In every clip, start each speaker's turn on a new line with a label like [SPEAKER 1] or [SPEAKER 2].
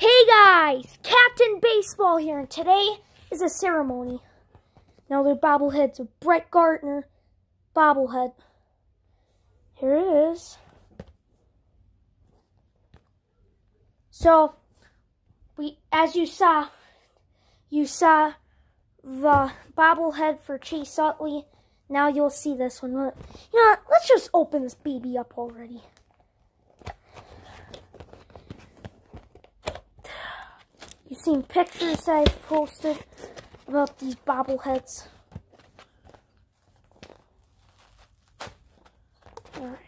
[SPEAKER 1] Hey guys, Captain Baseball here, and today is a ceremony. Now they're bobbleheads of Brett Gardner bobblehead. Here it is. So, we, as you saw, you saw the bobblehead for Chase Utley. Now you'll see this one. You know what? Let's just open this baby up already. Seen pictures I've posted about these bobbleheads. There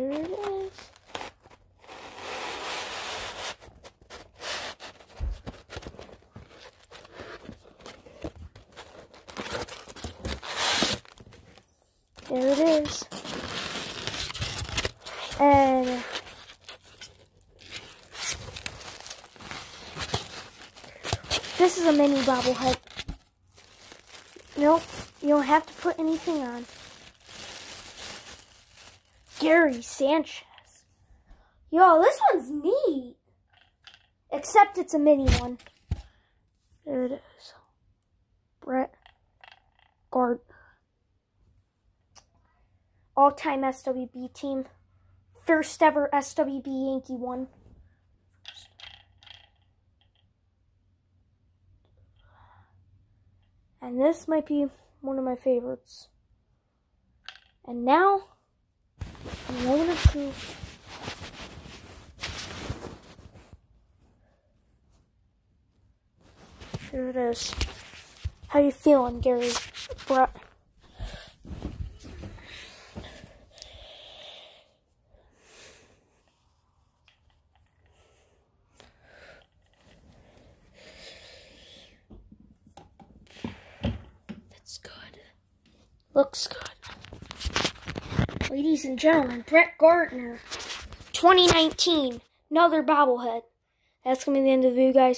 [SPEAKER 1] it is. There it is. And this is a mini bobblehead. Nope, you don't have to put anything on. Gary Sanchez. Yo, this one's neat. Except it's a mini one. There it is. Brett Gardner all-time SWB team. First ever SWB Yankee one. And this might be one of my favorites. And now, I'm going to Here it is. How you feeling, Gary? That's good. Looks good. Ladies and gentlemen, Brett Gardner, 2019, another bobblehead. That's going to be the end of the video, guys.